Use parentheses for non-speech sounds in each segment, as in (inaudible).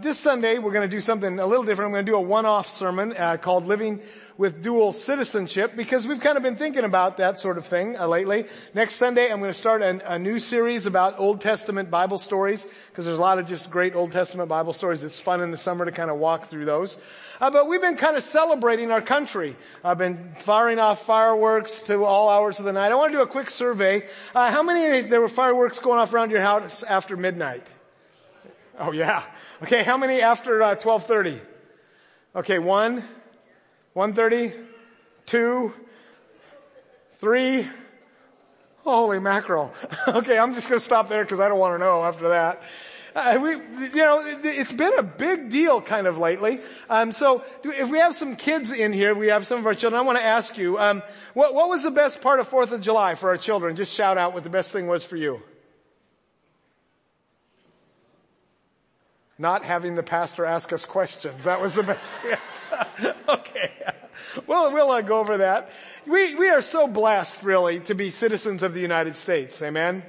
This Sunday, we're going to do something a little different. I'm going to do a one-off sermon uh, called Living with Dual Citizenship because we've kind of been thinking about that sort of thing uh, lately. Next Sunday, I'm going to start a, a new series about Old Testament Bible stories because there's a lot of just great Old Testament Bible stories. It's fun in the summer to kind of walk through those. Uh, but we've been kind of celebrating our country. I've been firing off fireworks to all hours of the night. I want to do a quick survey. Uh, how many there were fireworks going off around your house after midnight? Oh yeah. Okay, how many after uh, 12:30? Okay, one, 1:30, two, three. Holy mackerel. (laughs) okay, I'm just going to stop there because I don't want to know after that. Uh, we, you know, it's been a big deal kind of lately. Um, so if we have some kids in here, we have some of our children. I want to ask you, um, what, what was the best part of Fourth of July for our children? Just shout out what the best thing was for you. Not having the pastor ask us questions. That was the best. (laughs) okay. Well, we'll uh, go over that. We, we are so blessed really to be citizens of the United States. Amen.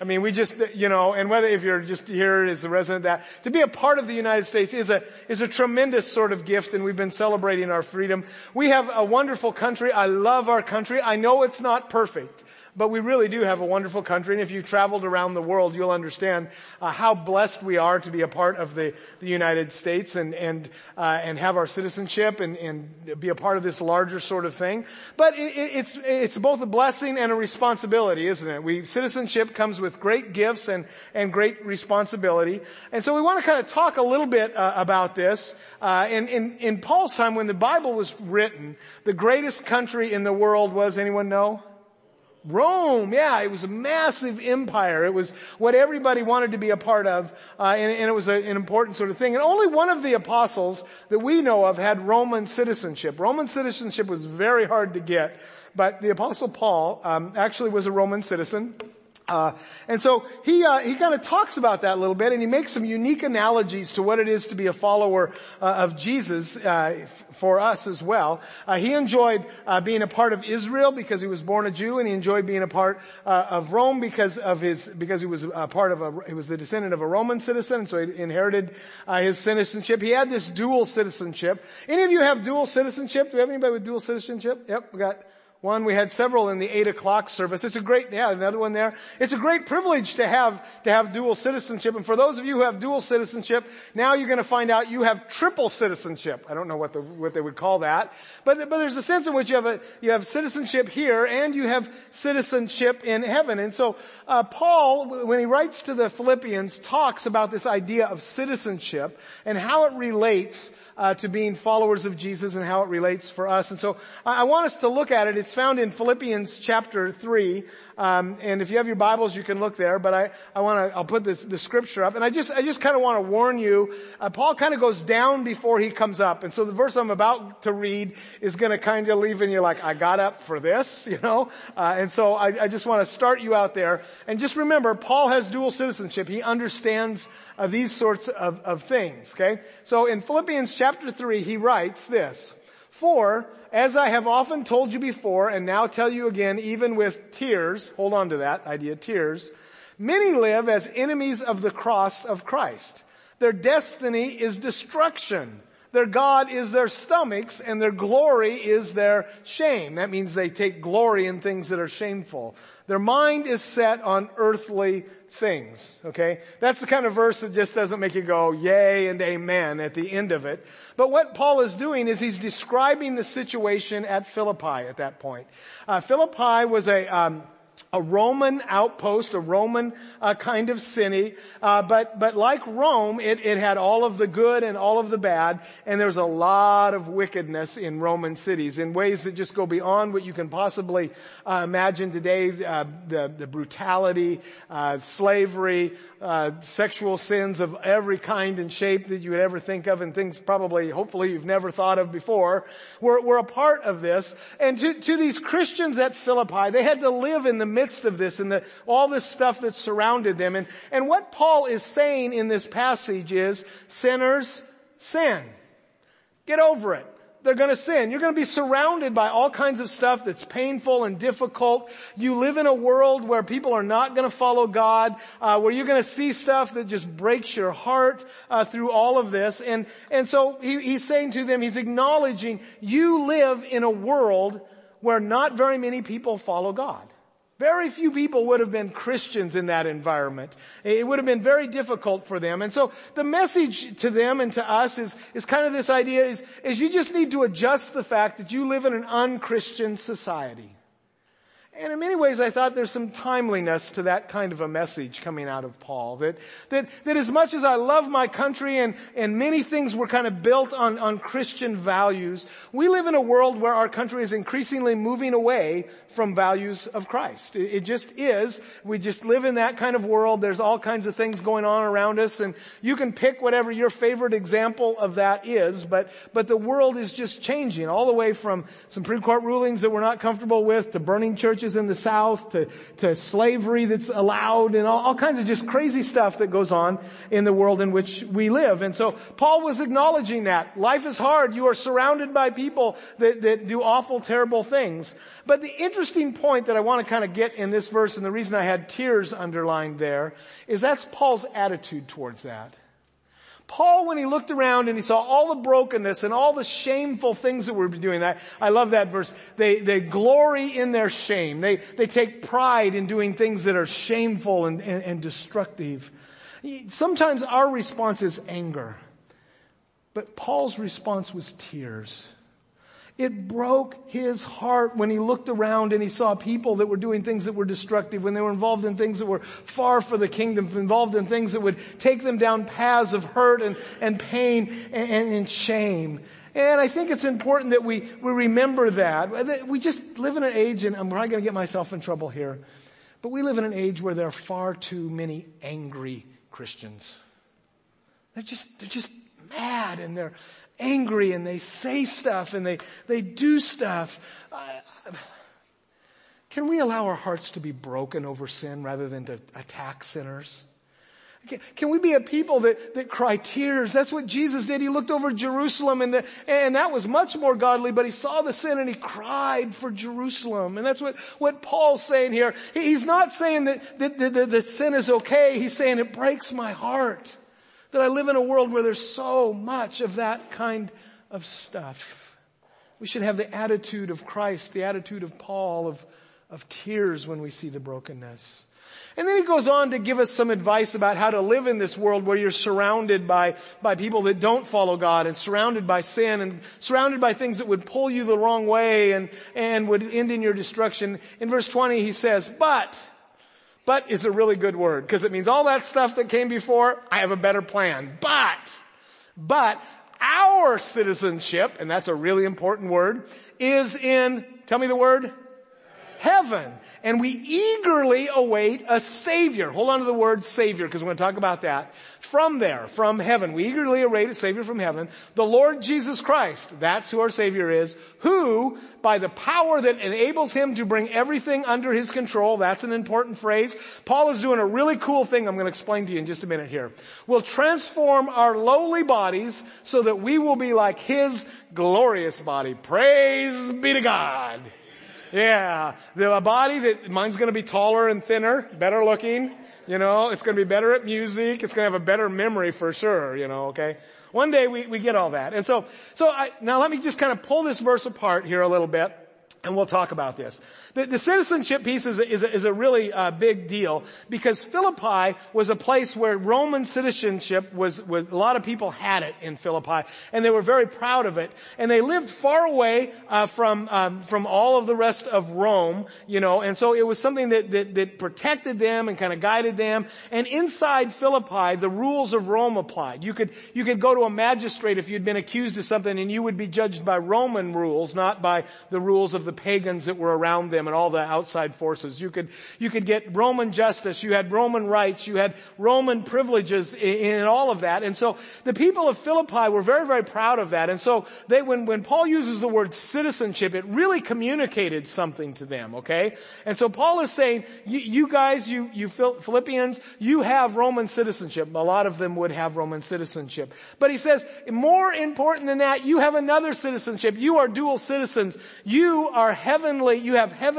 I mean, we just, you know, and whether if you're just here as a resident that, to be a part of the United States is a, is a tremendous sort of gift and we've been celebrating our freedom. We have a wonderful country. I love our country. I know it's not perfect. But we really do have a wonderful country, and if you've traveled around the world, you'll understand uh, how blessed we are to be a part of the, the United States and and uh, and have our citizenship and and be a part of this larger sort of thing. But it, it's it's both a blessing and a responsibility, isn't it? We citizenship comes with great gifts and and great responsibility, and so we want to kind of talk a little bit uh, about this. Uh, in, in in Paul's time, when the Bible was written, the greatest country in the world was anyone know? Rome, yeah, it was a massive empire. It was what everybody wanted to be a part of, uh, and, and, it was a, an important sort of thing. And only one of the apostles that we know of had Roman citizenship. Roman citizenship was very hard to get, but the apostle Paul um, actually was a Roman citizen. Uh, and so he uh, he kind of talks about that a little bit, and he makes some unique analogies to what it is to be a follower uh, of Jesus uh, f- for us as well. Uh, he enjoyed uh, being a part of Israel because he was born a Jew, and he enjoyed being a part of Rome because of his because he was a part of a he was the descendant of a Roman citizen, so he inherited his citizenship. He had this dual citizenship. Any of you have dual citizenship? Do we have anybody with dual citizenship? Yep, we got one, we had several in the eight o'clock service. It's a great, yeah, another one there. It's a great privilege to have, to have dual citizenship. And for those of you who have dual citizenship, now you're going to find out you have triple citizenship. I don't know what the, what they would call that. But, but there's a sense in which you have a, you have citizenship here and you have citizenship in heaven. And so, uh, Paul, when he writes to the Philippians, talks about this idea of citizenship and how it relates uh, to being followers of Jesus and how it relates for us. And so I, I want us to look at it. It's found in Philippians chapter 3. Um, and if you have your Bibles, you can look there. But I, I want to, I'll put this, the scripture up. And I just, I just kind of want to warn you. Uh, Paul kind of goes down before he comes up. And so the verse I'm about to read is going to kind of leave in you like, I got up for this, (laughs) you know. Uh, and so I, I just want to start you out there. And just remember, Paul has dual citizenship. He understands of these sorts of, of things, okay? So in Philippians chapter 3, he writes this, For, as I have often told you before, and now tell you again, even with tears, hold on to that idea, tears, many live as enemies of the cross of Christ. Their destiny is destruction. Their God is their stomachs and their glory is their shame. That means they take glory in things that are shameful. Their mind is set on earthly things. Okay? That's the kind of verse that just doesn't make you go, yay and amen at the end of it. But what Paul is doing is he's describing the situation at Philippi at that point. Uh, Philippi was a, um, a Roman outpost, a Roman uh, kind of city, uh, but but like Rome, it, it had all of the good and all of the bad, and there's a lot of wickedness in Roman cities in ways that just go beyond what you can possibly uh, imagine today. Uh, the the brutality, uh, slavery, uh, sexual sins of every kind and shape that you would ever think of, and things probably, hopefully, you've never thought of before, were were a part of this. And to to these Christians at Philippi, they had to live in the midst of this and the, all this stuff that surrounded them. And, and what Paul is saying in this passage is, sinners, sin. Get over it. They're going to sin. You're going to be surrounded by all kinds of stuff that's painful and difficult. You live in a world where people are not going to follow God, uh, where you're going to see stuff that just breaks your heart uh, through all of this. And and so he, he's saying to them, he's acknowledging you live in a world where not very many people follow God. Very few people would have been Christians in that environment. It would have been very difficult for them. And so the message to them and to us is, is kind of this idea is, is you just need to adjust the fact that you live in an unchristian society. And in many ways, I thought there's some timeliness to that kind of a message coming out of Paul. That, that, that as much as I love my country and, and many things were kind of built on, on Christian values, we live in a world where our country is increasingly moving away from values of Christ. It, it just is. We just live in that kind of world. There's all kinds of things going on around us and you can pick whatever your favorite example of that is, but, but the world is just changing all the way from Supreme Court rulings that we're not comfortable with to burning churches in the South to, to slavery that's allowed and all, all kinds of just crazy stuff that goes on in the world in which we live. And so Paul was acknowledging that. Life is hard. You are surrounded by people that, that do awful, terrible things. But the interesting point that I want to kind of get in this verse and the reason I had tears underlined there is that's Paul's attitude towards that. Paul, when he looked around and he saw all the brokenness and all the shameful things that we're doing, I, I love that verse. They, they glory in their shame. They, they take pride in doing things that are shameful and, and, and destructive. Sometimes our response is anger. But Paul's response was tears. It broke his heart when he looked around and he saw people that were doing things that were destructive, when they were involved in things that were far for the kingdom, involved in things that would take them down paths of hurt and, and pain and, and shame. And I think it's important that we, we remember that. We just live in an age, and I'm probably going to get myself in trouble here, but we live in an age where there are far too many angry Christians. They're just, they're just mad and they're, angry and they say stuff and they, they do stuff. Can we allow our hearts to be broken over sin rather than to attack sinners? Can we be a people that, that cry tears? That's what Jesus did. He looked over Jerusalem and, the, and that was much more godly, but he saw the sin and he cried for Jerusalem. And that's what, what Paul's saying here. He's not saying that, that, that, that the sin is okay. He's saying it breaks my heart that I live in a world where there's so much of that kind of stuff. We should have the attitude of Christ, the attitude of Paul of, of tears when we see the brokenness. And then he goes on to give us some advice about how to live in this world where you're surrounded by, by people that don't follow God and surrounded by sin and surrounded by things that would pull you the wrong way and, and would end in your destruction. In verse 20 he says, but, but is a really good word because it means all that stuff that came before, I have a better plan. But, but our citizenship, and that's a really important word, is in, tell me the word, heaven. And we eagerly await a savior. Hold on to the word savior because we're going to talk about that. From there, from heaven. We eagerly await a savior from heaven. The Lord Jesus Christ. That's who our savior is. Who, by the power that enables him to bring everything under his control, that's an important phrase. Paul is doing a really cool thing I'm going to explain to you in just a minute here. Will transform our lowly bodies so that we will be like his glorious body. Praise be to God. Yeah. The, body that, mine's gonna be taller and thinner, better looking. You know, it's gonna be better at music. It's gonna have a better memory for sure, you know, okay? One day we, we get all that. And so, so I, now let me just kind of pull this verse apart here a little bit. And we'll talk about this. The, the citizenship piece is a, is a, is a really uh, big deal because Philippi was a place where Roman citizenship was, was, a lot of people had it in Philippi and they were very proud of it. And they lived far away uh, from, um, from all of the rest of Rome, you know, and so it was something that, that, that protected them and kind of guided them. And inside Philippi, the rules of Rome applied. You could, you could go to a magistrate if you'd been accused of something and you would be judged by Roman rules, not by the rules of the the pagans that were around them and all the outside forces. You could, you could get Roman justice, you had Roman rights, you had Roman privileges in, in all of that. And so the people of Philippi were very, very proud of that. And so they, when, when Paul uses the word citizenship, it really communicated something to them, okay? And so Paul is saying, you, you guys, you, you Philippians, you have Roman citizenship. A lot of them would have Roman citizenship. But he says, more important than that, you have another citizenship. You are dual citizens. You are heavenly, you have heavenly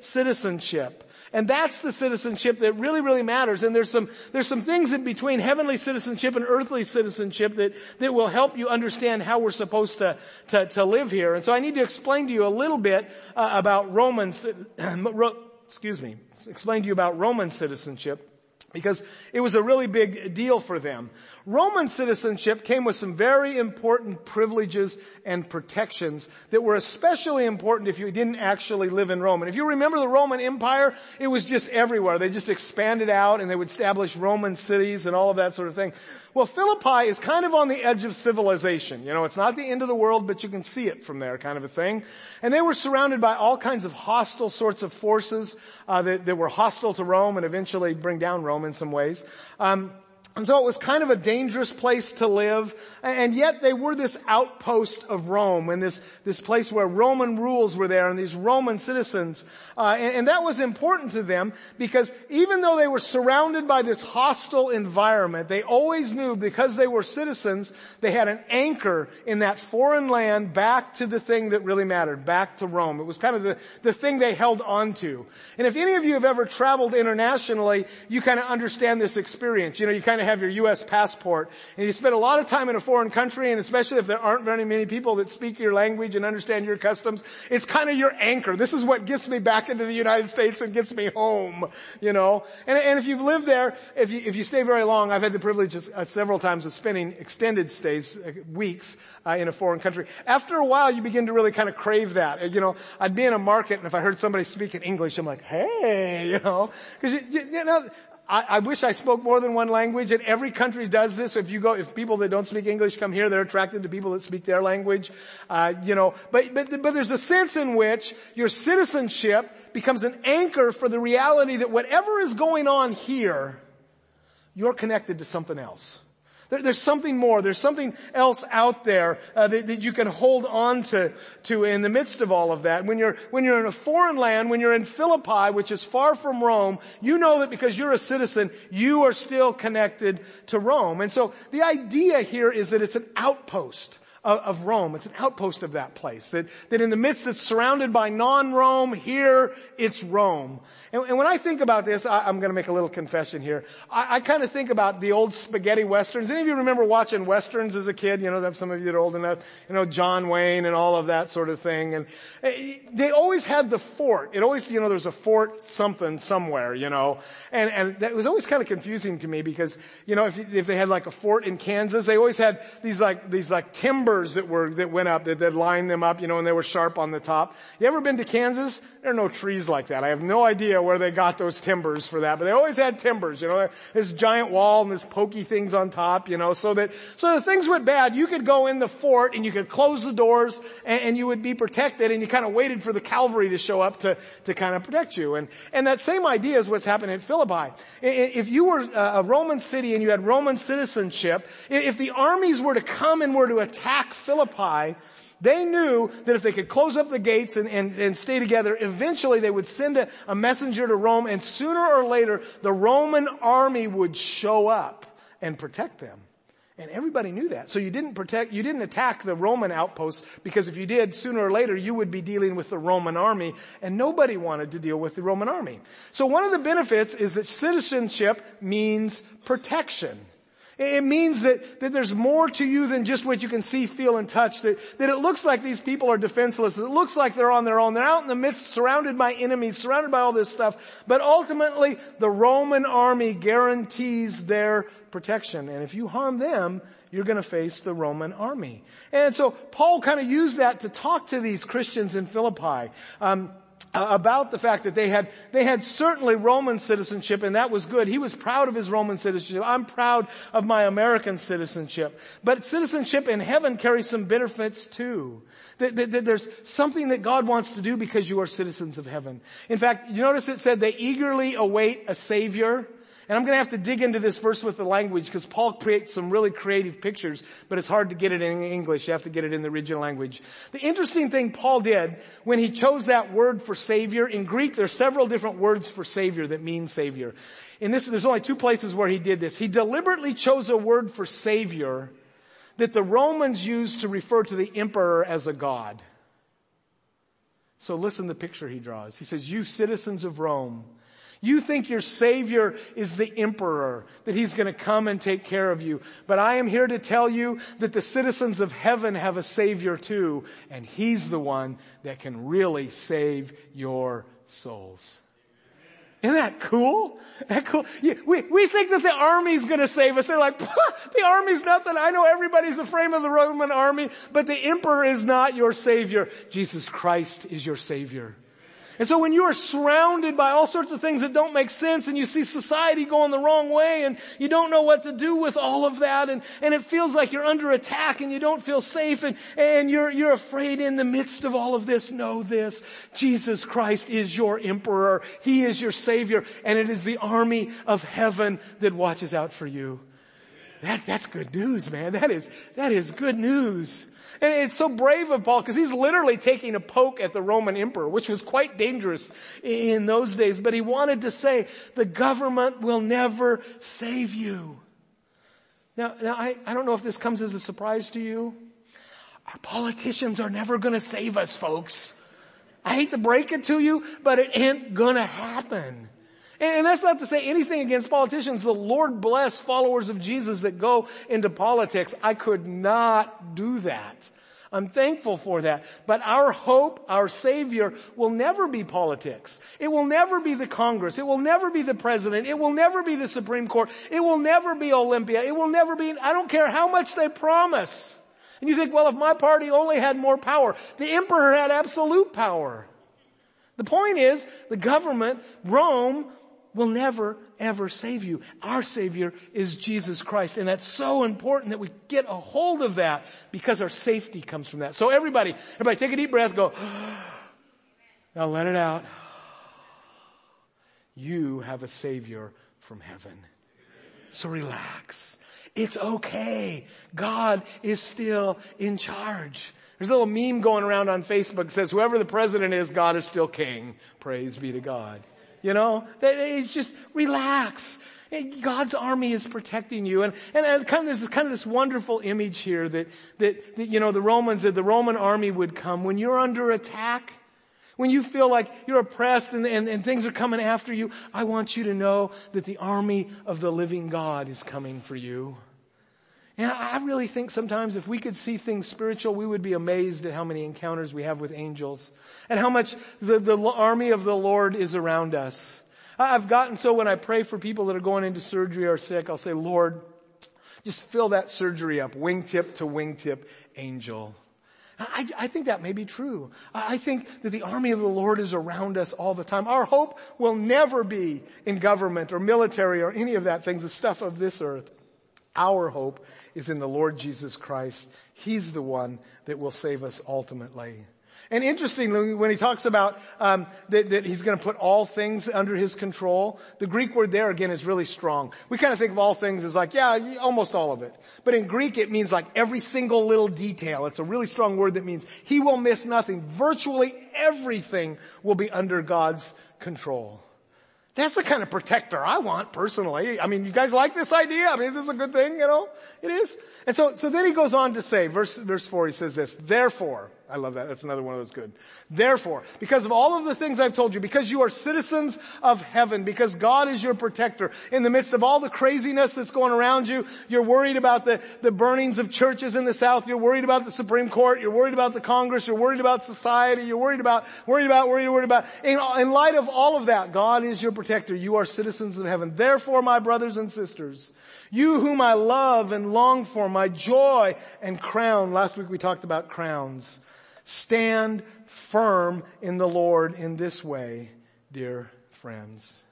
citizenship. And that's the citizenship that really, really matters. And there's some, there's some things in between heavenly citizenship and earthly citizenship that, that will help you understand how we're supposed to, to, to live here. And so I need to explain to you a little bit uh, about Romans, (clears throat) excuse me, explain to you about Roman citizenship because it was a really big deal for them. Roman citizenship came with some very important privileges and protections that were especially important if you didn't actually live in Rome. And if you remember the Roman Empire, it was just everywhere. They just expanded out and they would establish Roman cities and all of that sort of thing. Well, Philippi is kind of on the edge of civilization. You know, it's not the end of the world, but you can see it from there kind of a thing. And they were surrounded by all kinds of hostile sorts of forces uh, that, that, were hostile to Rome and eventually bring down Rome in some ways. Um, and so it was kind of a dangerous place to live, and yet they were this outpost of Rome, and this, this place where Roman rules were there, and these Roman citizens. Uh, and, and that was important to them, because even though they were surrounded by this hostile environment, they always knew, because they were citizens, they had an anchor in that foreign land back to the thing that really mattered, back to Rome. It was kind of the, the thing they held on to. And if any of you have ever traveled internationally, you kind of understand this experience. You know, you kind of have your U.S. passport and you spend a lot of time in a foreign country and especially if there aren't very many people that speak your language and understand your customs, it's kind of your anchor. This is what gets me back into the United States and gets me home, you know. And, and if you've lived there, if you, if you stay very long, I've had the privilege of, uh, several times of spending extended stays, uh, weeks, uh, in a foreign country. After a while, you begin to really kind of crave that. You know, I'd be in a market and if I heard somebody speaking English, I'm like, hey, (laughs) you know, cause you, you, you know, I, I, wish I spoke more than one language, and every country does this. If you go, if people that don't speak English come here, they're attracted to people that speak their language. Uh, you know, but but but there's a sense in which your citizenship becomes an anchor for the reality that whatever is going on here, you're connected to something else. There, there's something more. There's something else out there uh, that, that, you can hold on to, to in the midst of all of that. When you're, when you're in a foreign land, when you're in Philippi, which is far from Rome, you know that because you're a citizen, you are still connected to Rome. And so the idea here is that it's an outpost of, of Rome. It's an outpost of that place. That, that in the midst it's surrounded by non-Rome, here it's Rome. And, and when I think about this, I, am going to make a little confession here. I, I kind of think about the old spaghetti westerns. Any of you remember watching westerns as a kid? You know, some of you that are old enough. You know, John Wayne and all of that sort of thing. And eh, they always had the fort. It always, you know, there's a fort something somewhere, you know. And, and that was always kind of confusing to me because, you know, if, if they had like a fort in Kansas, they always had these like, these like that were, that went up, that, that lined them up, you know, and they were sharp on the top. You ever been to Kansas? There are no trees like that. I have no idea where they got those timbers for that, but they always had timbers, you know, this giant wall and this pokey things on top, you know, so that, so that things went bad, you could go in the fort and you could close the doors and, and you would be protected and you kind of waited for the cavalry to show up to, to kind of protect you. And, and that same idea is what's happening at Philippi. If you were a Roman city and you had Roman citizenship, if the armies were to come and were to attack Philippi, they knew that if they could close up the gates and, and, and stay together, eventually they would send a, a messenger to Rome and sooner or later the Roman army would show up and protect them. And everybody knew that. So you didn't protect, you didn't attack the Roman outposts because if you did, sooner or later you would be dealing with the Roman army and nobody wanted to deal with the Roman army. So one of the benefits is that citizenship means protection. It means that, that there's more to you than just what you can see, feel, and touch. That, that it looks like these people are defenseless. It looks like they're on their own. They're out in the midst, surrounded by enemies, surrounded by all this stuff. But ultimately, the Roman army guarantees their protection. And if you harm them, you're going to face the Roman army. And so Paul kind of used that to talk to these Christians in Philippi. Um, about the fact that they had, they had certainly Roman citizenship and that was good. He was proud of his Roman citizenship. I'm proud of my American citizenship. But citizenship in heaven carries some benefits too. That, that, that there's something that God wants to do because you are citizens of heaven. In fact, you notice it said they eagerly await a savior. And I'm going to have to dig into this verse with the language because Paul creates some really creative pictures, but it's hard to get it in English. You have to get it in the original language. The interesting thing Paul did when he chose that word for savior, in Greek there's several different words for savior that mean savior. In this, there's only two places where he did this. He deliberately chose a word for savior that the Romans used to refer to the emperor as a god. So listen to the picture he draws. He says, you citizens of Rome, you think your savior is the emperor, that he's going to come and take care of you. But I am here to tell you that the citizens of heaven have a savior too, and he's the one that can really save your souls. Isn't that cool? That cool? We, we think that the army's gonna save us. They're like, the army's nothing. I know everybody's afraid of the Roman army, but the emperor is not your savior. Jesus Christ is your savior. And so when you are surrounded by all sorts of things that don't make sense and you see society going the wrong way and you don't know what to do with all of that and, and it feels like you're under attack and you don't feel safe and, and you're, you're afraid in the midst of all of this, know this. Jesus Christ is your emperor. He is your savior and it is the army of heaven that watches out for you. That, that's good news, man. That is, that is good news. And it's so brave of Paul because he's literally taking a poke at the Roman emperor, which was quite dangerous in those days. But he wanted to say, the government will never save you. Now, now I, I don't know if this comes as a surprise to you. Our politicians are never gonna save us, folks. I hate to break it to you, but it ain't gonna happen. And that's not to say anything against politicians. The Lord bless followers of Jesus that go into politics. I could not do that. I'm thankful for that. But our hope, our Savior will never be politics. It will never be the Congress. It will never be the President. It will never be the Supreme Court. It will never be Olympia. It will never be, I don't care how much they promise. And you think, well, if my party only had more power, the emperor had absolute power. The point is, the government, Rome, will never ever save you. Our Savior is Jesus Christ. And that's so important that we get a hold of that because our safety comes from that. So everybody, everybody take a deep breath, go, now let it out. You have a Savior from heaven. So relax. It's okay. God is still in charge. There's a little meme going around on Facebook that says, whoever the president is, God is still king. Praise be to God. You know, it's just relax. God's army is protecting you. And, and kind of, there's kind of this wonderful image here that, that, that, you know, the Romans, that the Roman army would come when you're under attack. When you feel like you're oppressed and, and, and things are coming after you, I want you to know that the army of the living God is coming for you. And I really think sometimes if we could see things spiritual, we would be amazed at how many encounters we have with angels and how much the, the army of the Lord is around us. I've gotten so when I pray for people that are going into surgery or sick, I'll say, Lord, just fill that surgery up, wingtip to wingtip angel. I, I, think that may be true. I think that the army of the Lord is around us all the time. Our hope will never be in government or military or any of that things, the stuff of this earth. Our hope is in the Lord Jesus Christ. He's the one that will save us ultimately. And interestingly, when he talks about um, that, that, he's going to put all things under his control, the Greek word there again is really strong. We kind of think of all things as like, yeah, almost all of it. But in Greek, it means like every single little detail. It's a really strong word that means he will miss nothing. Virtually everything will be under God's control. That's the kind of protector I want personally. I mean, you guys like this idea? I mean, is this a good thing? You know, it is. And so, so then he goes on to say, verse, verse four, he says this, therefore, I love that. That's another one of those good. Therefore, because of all of the things I've told you, because you are citizens of heaven, because God is your protector, in the midst of all the craziness that's going around you, you're worried about the, the burnings of churches in the South, you're worried about the Supreme Court, you're worried about the Congress, you're worried about society, you're worried about, worried about, worried, worried about. In, in light of all of that, God is your protector. You are citizens of heaven. Therefore, my brothers and sisters, you whom I love and long for, my joy and crown. Last week we talked about crowns. Stand firm in the Lord in this way, dear friends.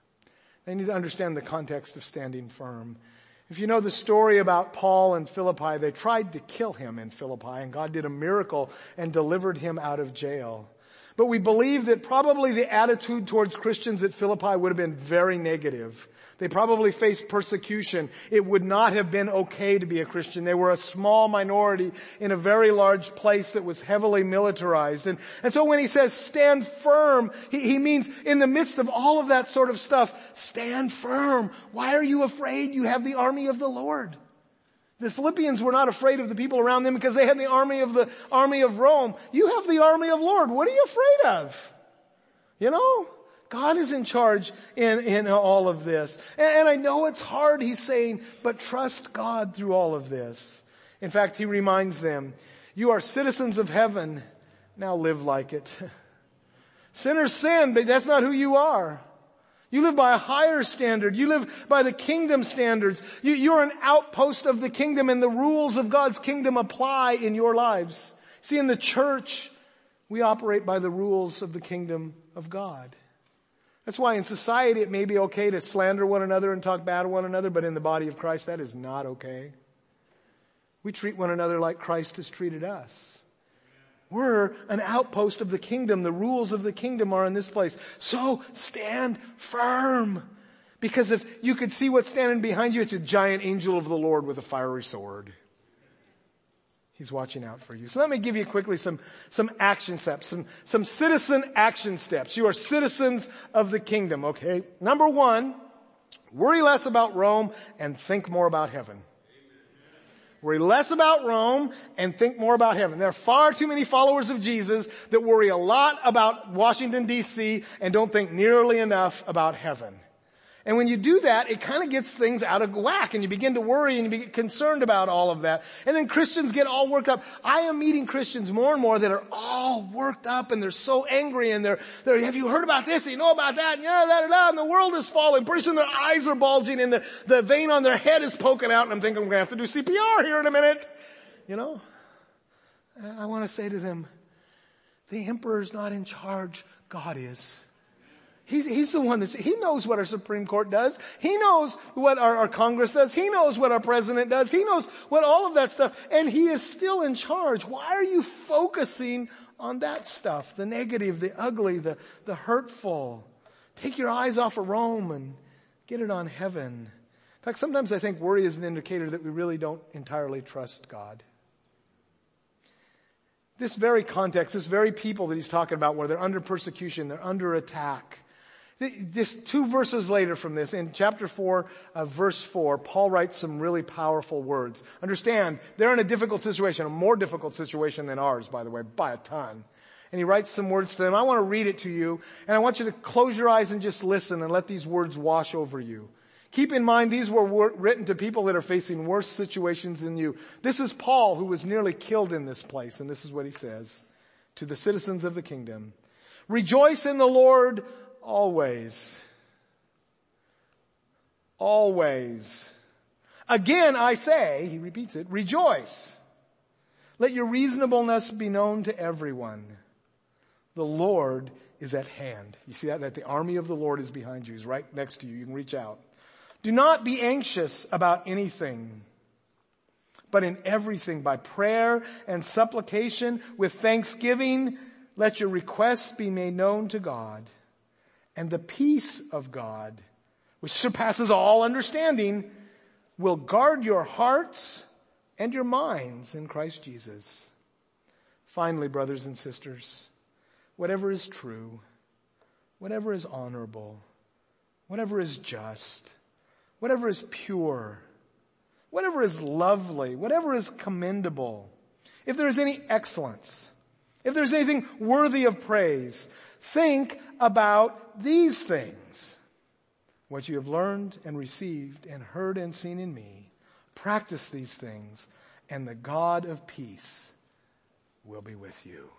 They need to understand the context of standing firm. If you know the story about Paul and Philippi, they tried to kill him in Philippi and God did a miracle and delivered him out of jail. But we believe that probably the attitude towards Christians at Philippi would have been very negative. They probably faced persecution. It would not have been okay to be a Christian. They were a small minority in a very large place that was heavily militarized. And, and so when he says stand firm, he, he means in the midst of all of that sort of stuff, stand firm. Why are you afraid? You have the army of the Lord. The Philippians were not afraid of the people around them because they had the army of the army of Rome. You have the army of Lord. What are you afraid of? You know? God is in charge in, in all of this. And, and I know it's hard, he's saying, but trust God through all of this. In fact, he reminds them, you are citizens of heaven. Now live like it. (laughs) Sinners sin, but that's not who you are. You live by a higher standard. You live by the kingdom standards. You, are an outpost of the kingdom and the rules of God's kingdom apply in your lives. See, in the church, we operate by the rules of the kingdom of God. That's why in society it may be okay to slander one another and talk bad of one another, but in the body of Christ that is not okay. We treat one another like Christ has treated us. We're an outpost of the kingdom. The rules of the kingdom are in this place. So stand firm. Because if you could see what's standing behind you, it's a giant angel of the Lord with a fiery sword. He's watching out for you. So let me give you quickly some, some action steps, some, some citizen action steps. You are citizens of the kingdom, okay? Number one, worry less about Rome and think more about heaven. Worry less about Rome and think more about heaven. There are far too many followers of Jesus that worry a lot about Washington DC and don't think nearly enough about heaven. And when you do that, it kind of gets things out of whack and you begin to worry and you get concerned about all of that. And then Christians get all worked up. I am meeting Christians more and more that are all worked up and they're so angry and they're, they're have you heard about this? You know about that? And, yeah, da, da, da, and the world is falling. Pretty soon their eyes are bulging and the, the vein on their head is poking out and I'm thinking I'm going to have to do CPR here in a minute. You know? I want to say to them, the emperor is not in charge. God is. He's, he's the one that's, he knows what our Supreme Court does. He knows what our, our, Congress does. He knows what our president does. He knows what all of that stuff. And he is still in charge. Why are you focusing on that stuff? The negative, the ugly, the, the hurtful. Take your eyes off of Rome and get it on heaven. In fact, sometimes I think worry is an indicator that we really don't entirely trust God. This very context, this very people that he's talking about where they're under persecution, they're under attack, just two verses later from this, in chapter 4, uh, verse 4, Paul writes some really powerful words. Understand, they're in a difficult situation, a more difficult situation than ours, by the way, by a ton. And he writes some words to them. I want to read it to you, and I want you to close your eyes and just listen and let these words wash over you. Keep in mind these were written to people that are facing worse situations than you. This is Paul who was nearly killed in this place, and this is what he says to the citizens of the kingdom. Rejoice in the Lord Always. Always. Again I say, he repeats it, rejoice. Let your reasonableness be known to everyone. The Lord is at hand. You see that? That the army of the Lord is behind you. He's right next to you. You can reach out. Do not be anxious about anything, but in everything by prayer and supplication with thanksgiving, let your requests be made known to God. And the peace of God, which surpasses all understanding, will guard your hearts and your minds in Christ Jesus. Finally, brothers and sisters, whatever is true, whatever is honorable, whatever is just, whatever is pure, whatever is lovely, whatever is commendable, if there is any excellence, if there's anything worthy of praise, think about these things. What you have learned and received and heard and seen in me, practice these things, and the God of peace will be with you.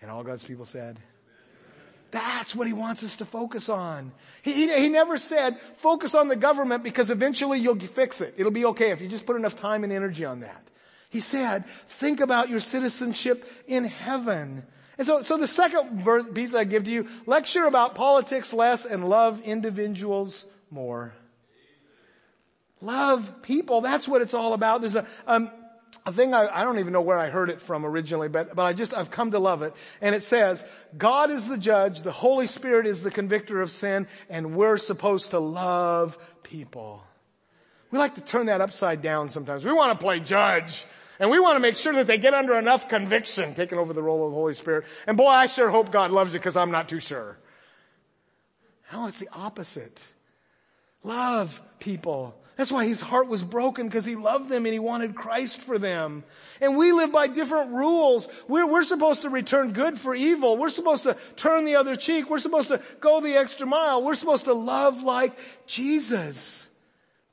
And all God's people said, that's what he wants us to focus on. He, he, he, never said, focus on the government because eventually you'll fix it. It'll be okay if you just put enough time and energy on that. He said, think about your citizenship in heaven. And so, so the second piece I give to you, lecture about politics less and love individuals more. Love people. That's what it's all about. There's a, um, a thing I, I, don't even know where I heard it from originally, but, but I just, I've come to love it. And it says, God is the judge, the Holy Spirit is the convictor of sin, and we're supposed to love people. We like to turn that upside down sometimes. We want to play judge. And we want to make sure that they get under enough conviction, taking over the role of the Holy Spirit. And boy, I sure hope God loves you because I'm not too sure. No, it's the opposite. Love people. That's why his heart was broken because he loved them and he wanted Christ for them. And we live by different rules. We're, we're supposed to return good for evil. We're supposed to turn the other cheek. We're supposed to go the extra mile. We're supposed to love like Jesus.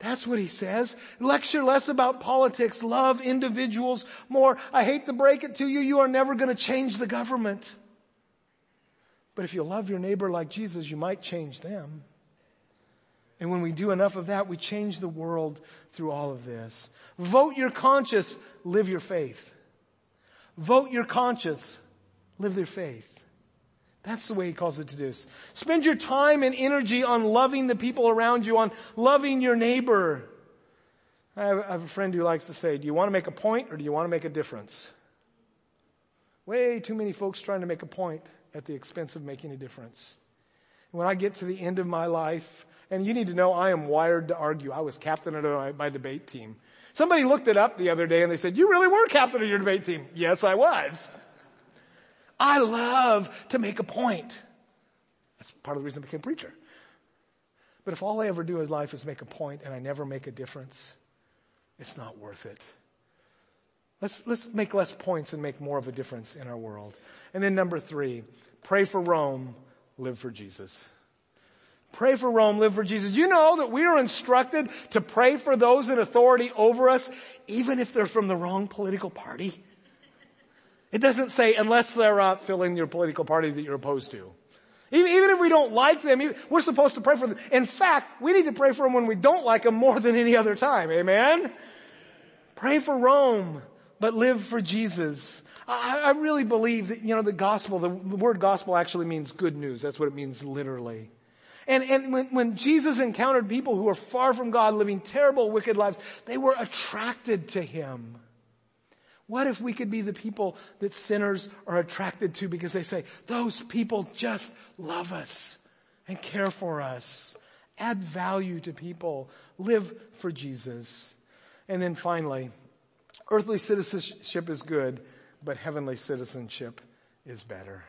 That's what he says. Lecture less about politics. Love individuals more. I hate to break it to you. You are never going to change the government. But if you love your neighbor like Jesus, you might change them. And when we do enough of that, we change the world through all of this. Vote your conscience, live your faith. Vote your conscience, live their faith. That's the way he calls it to do. Spend your time and energy on loving the people around you, on loving your neighbor. I have, a friend who likes to say, do you want to make a point or do you want to make a difference? Way too many folks trying to make a point at the expense of making a difference. When I get to the end of my life, and you need to know I am wired to argue. I was captain of my debate team. Somebody looked it up the other day and they said, you really were captain of your debate team. Yes, I was. I love to make a point. That's part of the reason I became a preacher. But if all I ever do in life is make a point and I never make a difference, it's not worth it. Let's, let's make less points and make more of a difference in our world. And then number three, pray for Rome, live for Jesus. Pray for Rome, live for Jesus. You know that we are instructed to pray for those in authority over us, even if they're from the wrong political party. It doesn't say unless they're uh, filling your political party that you're opposed to. Even, even if we don't like them, we're supposed to pray for them. In fact, we need to pray for them when we don't like them more than any other time. Amen? Pray for Rome, but live for Jesus. I, I really believe that, you know, the gospel, the, the word gospel actually means good news. That's what it means literally. And, and when, when Jesus encountered people who were far from God, living terrible, wicked lives, they were attracted to Him. What if we could be the people that sinners are attracted to because they say, those people just love us and care for us, add value to people, live for Jesus. And then finally, earthly citizenship is good, but heavenly citizenship is better.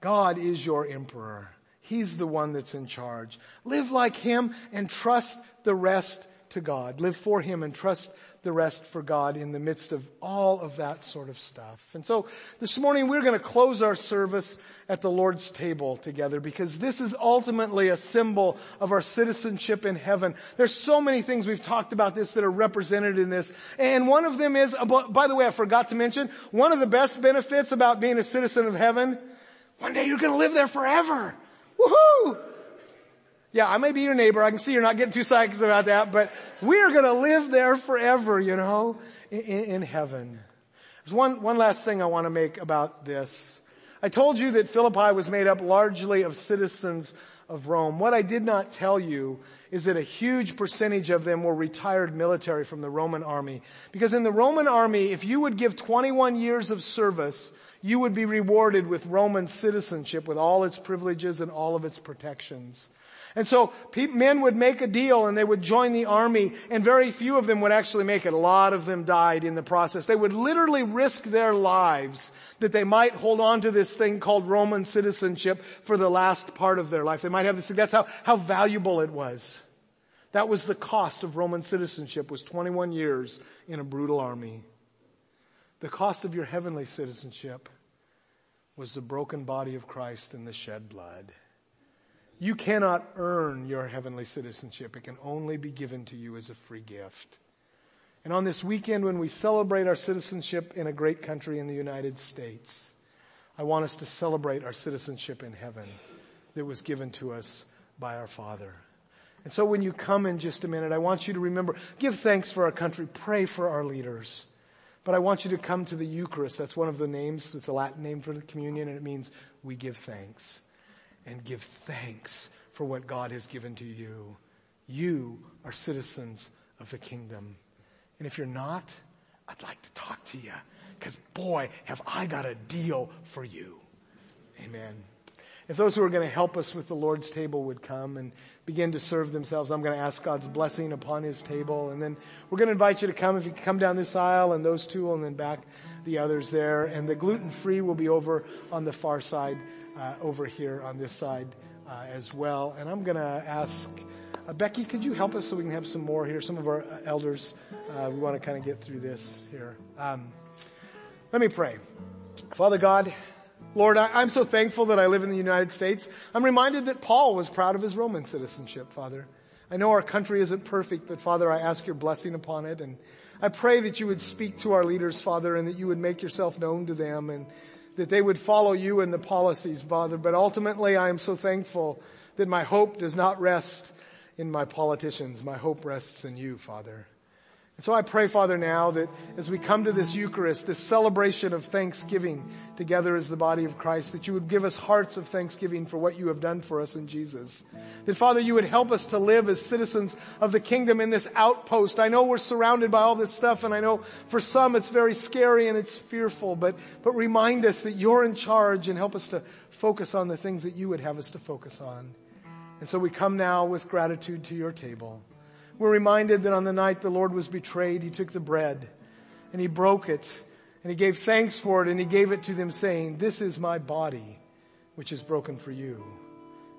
God is your emperor. He's the one that's in charge. Live like Him and trust the rest to God. Live for Him and trust the rest for God in the midst of all of that sort of stuff. And so this morning we're going to close our service at the Lord's table together because this is ultimately a symbol of our citizenship in heaven. There's so many things we've talked about this that are represented in this. And one of them is, by the way, I forgot to mention, one of the best benefits about being a citizen of heaven, one day you're going to live there forever. Woohoo! Yeah, I may be your neighbor. I can see you're not getting too psyched about that, but we are going to live there forever, you know, in, in heaven. There's one, one last thing I want to make about this. I told you that Philippi was made up largely of citizens of Rome. What I did not tell you is that a huge percentage of them were retired military from the Roman army. Because in the Roman army, if you would give 21 years of service, you would be rewarded with Roman citizenship with all its privileges and all of its protections. And so men would make a deal and they would join the army and very few of them would actually make it. A lot of them died in the process. They would literally risk their lives that they might hold on to this thing called Roman citizenship for the last part of their life. They might have this, that's how, how valuable it was. That was the cost of Roman citizenship was 21 years in a brutal army. The cost of your heavenly citizenship was the broken body of Christ and the shed blood. You cannot earn your heavenly citizenship. It can only be given to you as a free gift. And on this weekend when we celebrate our citizenship in a great country in the United States, I want us to celebrate our citizenship in heaven that was given to us by our Father. And so when you come in just a minute, I want you to remember, give thanks for our country, pray for our leaders. But I want you to come to the Eucharist. That's one of the names. It's a Latin name for the communion and it means we give thanks. And give thanks for what God has given to you. You are citizens of the kingdom. And if you're not, I'd like to talk to you. Cause boy, have I got a deal for you. Amen. If those who are going to help us with the Lord's table would come and begin to serve themselves, I'm going to ask God's blessing upon His table. And then we're going to invite you to come. If you come down this aisle and those two and then back the others there. And the gluten free will be over on the far side, uh, over here on this side uh, as well. And I'm going to ask uh, Becky, could you help us so we can have some more here? Some of our uh, elders, uh, we want to kind of get through this here. Um, let me pray. Father God, Lord, I, am so thankful that I live in the United States. I'm reminded that Paul was proud of his Roman citizenship, Father. I know our country isn't perfect, but Father, I ask your blessing upon it. And I pray that you would speak to our leaders, Father, and that you would make yourself known to them and that they would follow you in the policies, Father. But ultimately, I am so thankful that my hope does not rest in my politicians. My hope rests in you, Father. And so I pray, Father, now that as we come to this Eucharist, this celebration of thanksgiving together as the body of Christ, that you would give us hearts of thanksgiving for what you have done for us in Jesus. That Father, you would help us to live as citizens of the kingdom in this outpost. I know we're surrounded by all this stuff and I know for some it's very scary and it's fearful, but, but remind us that you're in charge and help us to focus on the things that you would have us to focus on. And so we come now with gratitude to your table. We're reminded that on the night the Lord was betrayed, He took the bread and He broke it and He gave thanks for it and He gave it to them saying, this is my body, which is broken for you.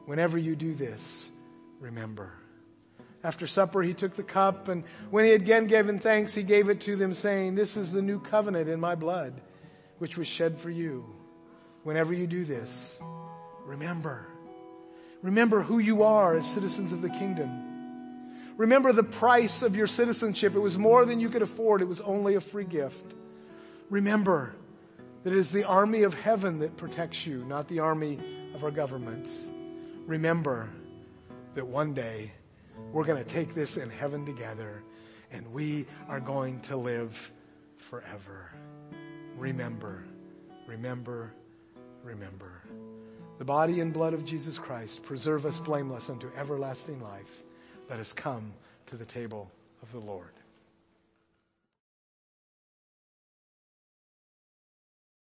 Whenever you do this, remember. After supper, he took the cup, and when he had again given thanks, he gave it to them, saying, This is the new covenant in my blood, which was shed for you. Whenever you do this, remember. Remember who you are as citizens of the kingdom. Remember the price of your citizenship. It was more than you could afford. It was only a free gift. Remember that it is the army of heaven that protects you, not the army of our government. Remember that one day we're going to take this in heaven together and we are going to live forever. Remember, remember, remember. The body and blood of Jesus Christ preserve us blameless unto everlasting life let us come to the table of the Lord.